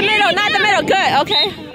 The middle, not the middle. Good, okay.